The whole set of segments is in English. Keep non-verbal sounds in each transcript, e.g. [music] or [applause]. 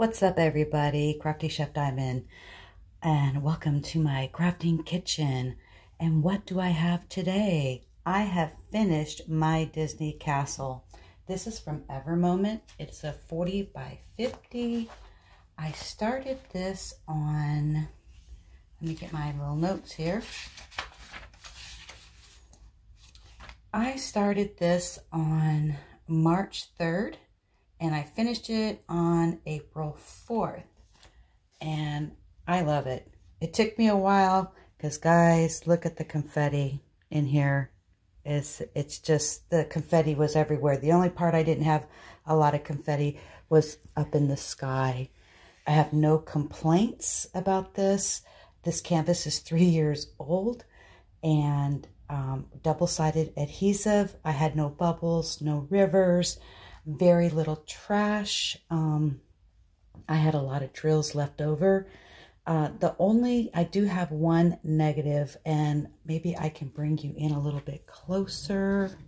What's up everybody? Crafty Chef Diamond and welcome to my crafting kitchen. And what do I have today? I have finished my Disney castle. This is from Evermoment. It's a 40 by 50. I started this on, let me get my little notes here. I started this on March 3rd and I finished it on April 4th. And I love it. It took me a while because guys, look at the confetti in here. It's, it's just, the confetti was everywhere. The only part I didn't have a lot of confetti was up in the sky. I have no complaints about this. This canvas is three [laughs] years old and um, double-sided adhesive. I had no bubbles, no rivers, very little trash. Um, I had a lot of drills left over. Uh, the only, I do have one negative, and maybe I can bring you in a little bit closer.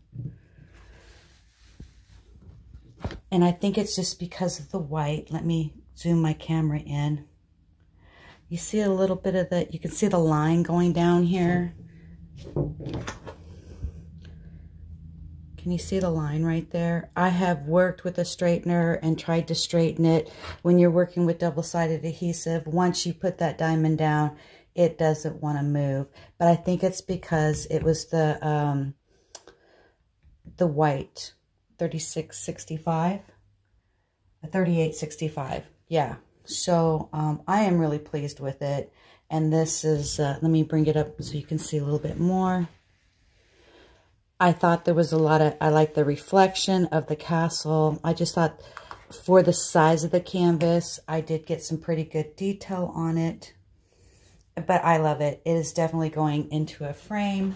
And I think it's just because of the white. Let me zoom my camera in. You see a little bit of the, you can see the line going down here. Can you see the line right there? I have worked with a straightener and tried to straighten it. When you're working with double-sided adhesive, once you put that diamond down, it doesn't want to move. But I think it's because it was the um, the white 3665, a 3865. Yeah. So um, I am really pleased with it. And this is, uh, let me bring it up so you can see a little bit more. I thought there was a lot of, I like the reflection of the castle. I just thought for the size of the canvas, I did get some pretty good detail on it. But I love it. It is definitely going into a frame.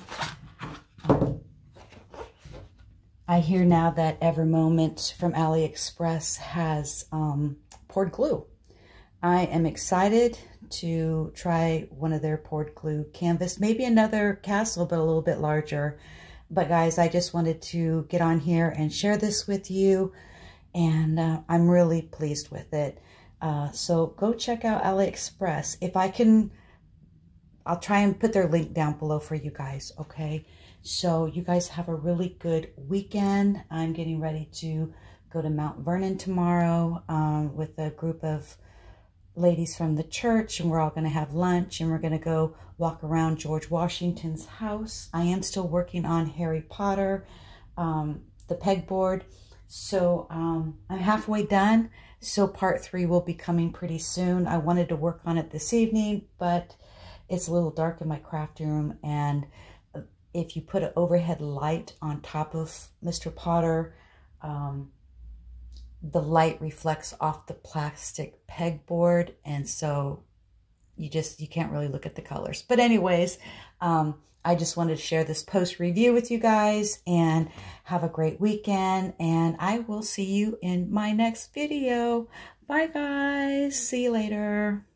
I hear now that Evermoment from AliExpress has um, poured glue. I am excited to try one of their poured glue canvas. Maybe another castle, but a little bit larger. But guys, I just wanted to get on here and share this with you. And uh, I'm really pleased with it. Uh, so go check out AliExpress. If I can, I'll try and put their link down below for you guys, okay? So you guys have a really good weekend. I'm getting ready to go to Mount Vernon tomorrow um, with a group of ladies from the church and we're all going to have lunch and we're going to go walk around George Washington's house. I am still working on Harry Potter, um, the pegboard. So um, I'm halfway done. So part three will be coming pretty soon. I wanted to work on it this evening, but it's a little dark in my craft room. And if you put an overhead light on top of Mr. Potter, um, the light reflects off the plastic pegboard and so you just you can't really look at the colors. But anyways um, i just wanted to share this post review with you guys and have a great weekend and i will see you in my next video. Bye guys. See you later